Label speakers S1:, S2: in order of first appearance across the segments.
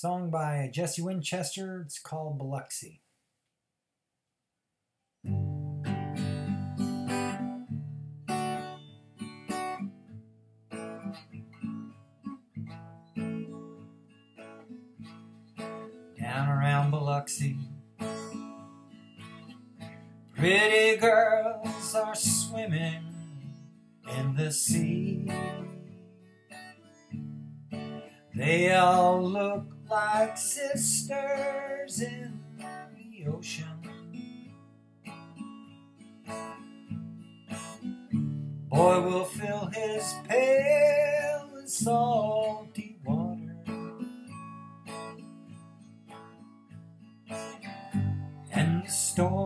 S1: Song by Jesse Winchester. It's called Biloxi. Down around Biloxi, pretty girls are swimming in the sea. They all look like sisters in the ocean. Boy will fill his pail with salty water. And the storms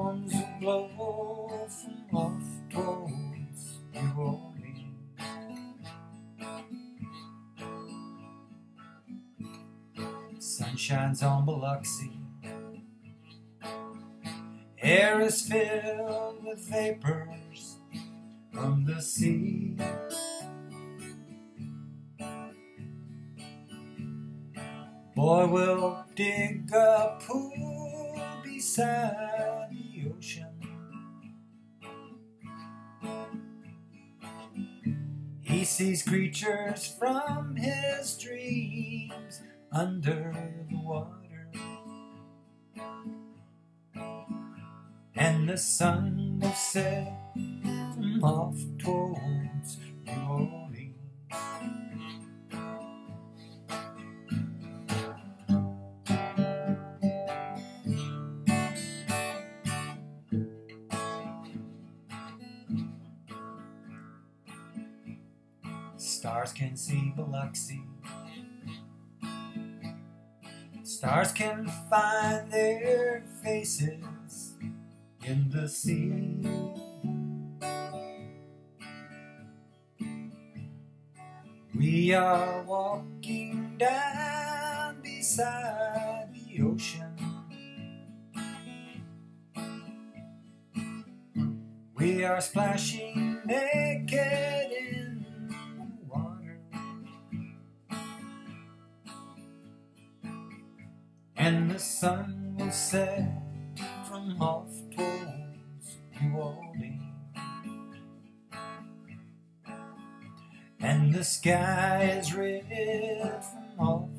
S1: Sun shines on Biloxi. Air is filled with vapors from the sea. Boy will dig a pool beside the ocean. He sees creatures from his dreams under the water. And the sun will set off towards New Orleans. Stars can see Biloxi. Stars can find their faces in the sea. We are walking down beside the ocean. We are splashing naked And the sun will set from off towards New Orleans. And the sky is red from off